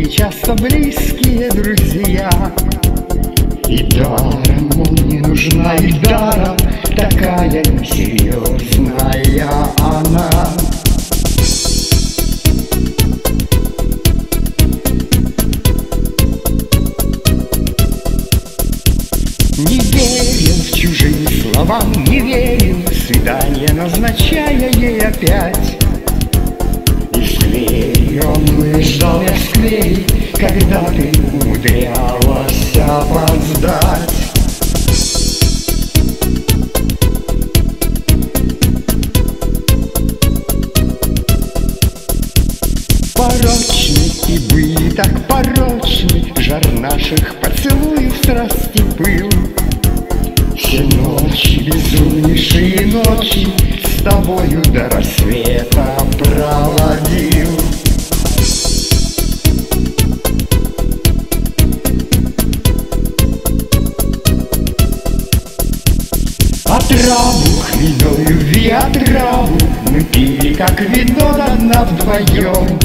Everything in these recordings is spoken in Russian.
часто близкие друзья И даром он не нужна, и даром Такая несерьезная она Не верил в чужие слова, не верил в свидание, назначая ей опять. И сквере он ждал я сквере, когда ты умудрялась опоздать. Порочны и были так порочны Жар наших поцелуев страсти пыл Все ночи, безумнейшие ночи С тобою до рассвета проводил Отраву хмельную виатраву Мы пили, как вино до дна вдвоем.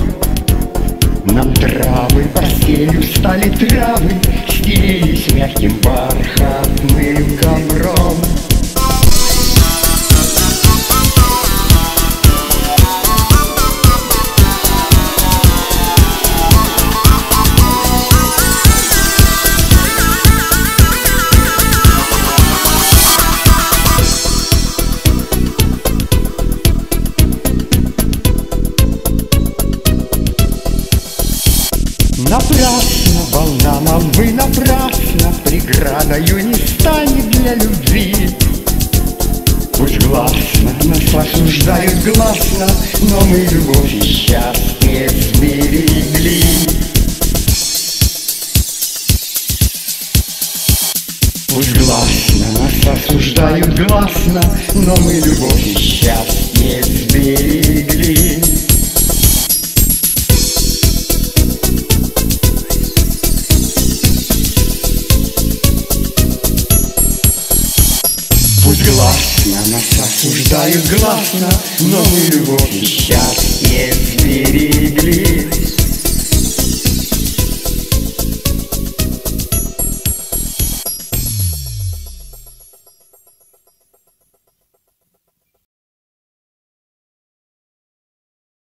Нам травы постелью стали травы Стелились мягким бархатным Напрасно волна молвы, напрасно Преградою не станет для любви. Пусть гласно нас осуждают гласно Но мы любовь и счастье сберегли. Пусть гласно нас осуждают гласно Но мы любовь и счастье гласно нас осуждают гласно, Но мы любовь и счастье сберегли.